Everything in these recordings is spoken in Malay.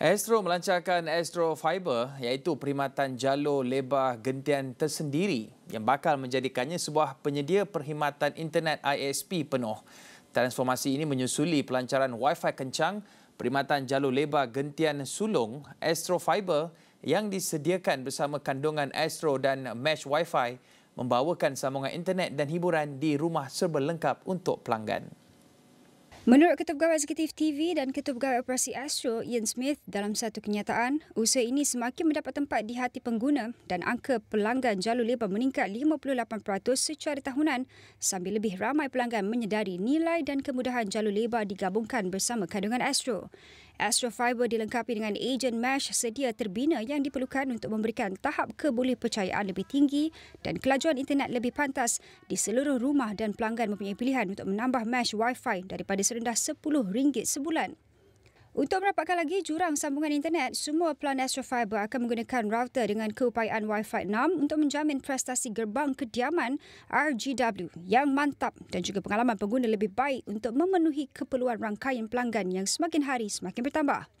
Astro melancarkan Astro Fiber iaitu perkhidmatan jalur lebar gentian tersendiri yang bakal menjadikannya sebuah penyedia perkhidmatan internet ISP penuh. Transformasi ini menyusuli pelancaran Wi-Fi kencang perkhidmatan jalur lebar gentian sulung Astro Fiber yang disediakan bersama kandungan Astro dan Mesh Wi-Fi membawakan sambungan internet dan hiburan di rumah serba lengkap untuk pelanggan. Menurut Ketua Pegawai Eksekutif TV dan Ketua Pegawai Operasi Astro, Ian Smith, dalam satu kenyataan, usaha ini semakin mendapat tempat di hati pengguna dan angka pelanggan jalur lebar meningkat 58% secara tahunan sambil lebih ramai pelanggan menyedari nilai dan kemudahan jalur lebar digabungkan bersama kandungan Astro. Astro Fiber dilengkapi dengan agent mesh sedia terbina yang diperlukan untuk memberikan tahap kebolehpercayaan lebih tinggi dan kelajuan internet lebih pantas di seluruh rumah dan pelanggan mempunyai pilihan untuk menambah mesh Wi-Fi daripada serendah RM10 sebulan. Untuk mendapatkan lagi jurang sambungan internet, semua pelan Astro Fiber akan menggunakan router dengan keupayaan Wi-Fi 6 untuk menjamin prestasi gerbang kediaman RGW yang mantap dan juga pengalaman pengguna lebih baik untuk memenuhi keperluan rangkaian pelanggan yang semakin hari semakin bertambah.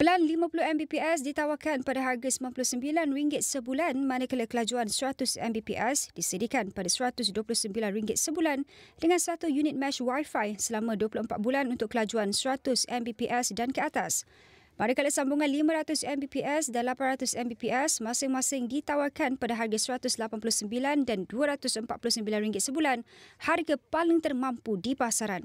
Pelan 50 Mbps ditawarkan pada harga RM99 sebulan manakala kelajuan 100 Mbps disediakan pada RM129 sebulan dengan satu unit mesh Wi-Fi selama 24 bulan untuk kelajuan 100 Mbps dan ke atas. Manakala sambungan 500 Mbps dan 800 Mbps masing-masing ditawarkan pada harga RM189 dan RM249 sebulan, harga paling termampu di pasaran.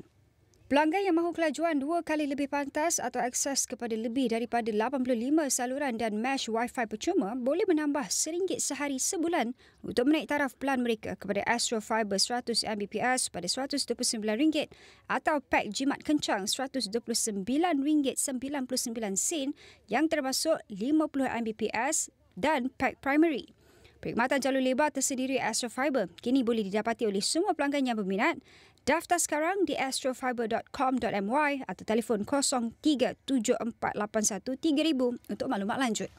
Pelanggan yang mahu kelajuan dua kali lebih pantas atau akses kepada lebih daripada 85 saluran dan mesh Wi-Fi percuma boleh menambah RM1 sehari sebulan untuk menaik taraf pelan mereka kepada Astro Fiber 100 Mbps pada RM129 atau pak jimat kencang RM129.99 yang termasuk 50 Mbps dan pak primary. Perkhidmatan jalur lebar tersendiri Astro Fiber kini boleh didapati oleh semua pelanggan yang berminat Daftar sekarang di astrofiber.com.my atau telefon 0374813000 untuk maklumat lanjut.